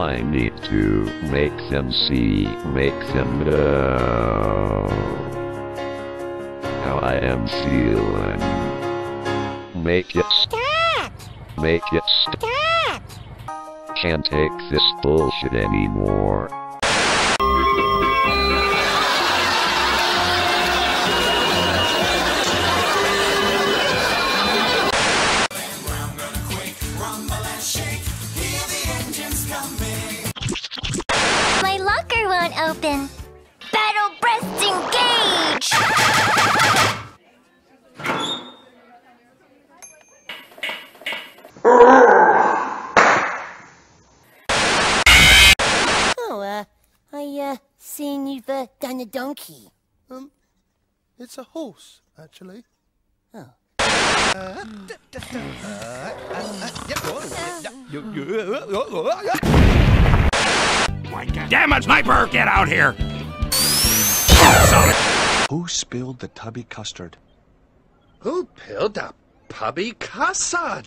I need to make them see, make them know how I am feeling. Make it stop. Make it stop. Can't take this bullshit anymore. Open. Battle breast engage! Oh, uh, I, uh, seen you've, uh, done a donkey. Um, it's a horse, actually. Oh. Damn it, sniper! Get out here! Who spilled the tubby custard? Who peeled a pubby custard?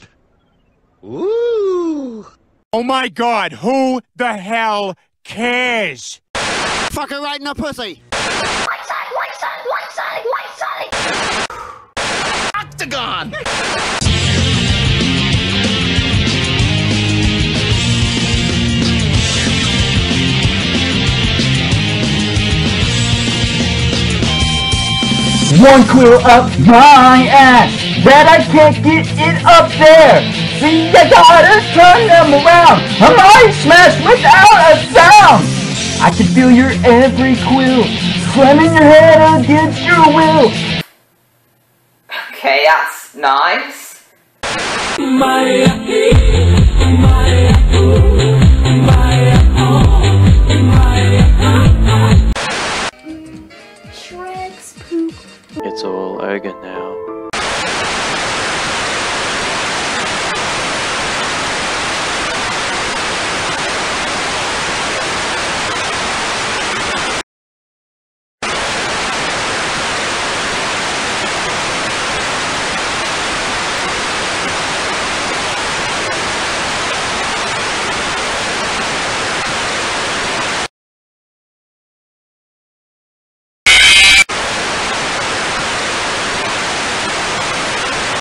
Ooh! Oh my god, who the hell cares? Fuck her right in the pussy. White side, white side, white side, white side! Octagon! One quill up my ass that I can't get it up there. See, you gotta turn them around. I'm already smashed without a sound. I can feel your every quill slamming your head against your will. Okay, that's nice. My, my, Hogan now.